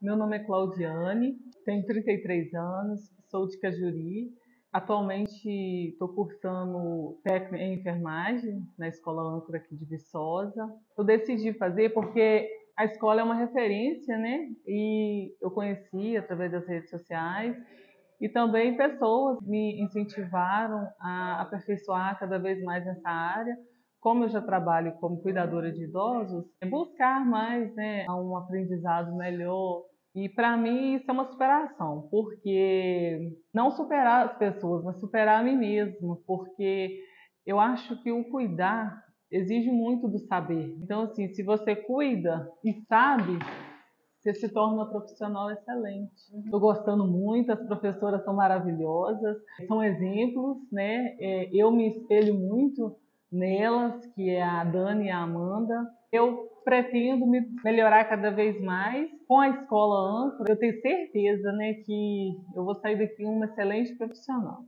Meu nome é Claudiane, tenho 33 anos, sou de Cajuri. Atualmente estou cursando técnico em enfermagem na Escola Âncora aqui de Viçosa. Eu decidi fazer porque a escola é uma referência, né? E eu conheci através das redes sociais e também pessoas me incentivaram a aperfeiçoar cada vez mais nessa área. Como eu já trabalho como cuidadora de idosos, é buscar mais né, um aprendizado melhor. E para mim isso é uma superação, porque não superar as pessoas, mas superar a mim mesma, porque eu acho que o cuidar exige muito do saber. Então, assim, se você cuida e sabe, você se torna uma profissional excelente. Estou gostando muito, as professoras são maravilhosas, são exemplos, né? É, eu me espelho muito nelas, que é a Dani e a Amanda. Eu pretendo me melhorar cada vez mais com a escola âncora. Eu tenho certeza, né, que eu vou sair daqui uma excelente profissional.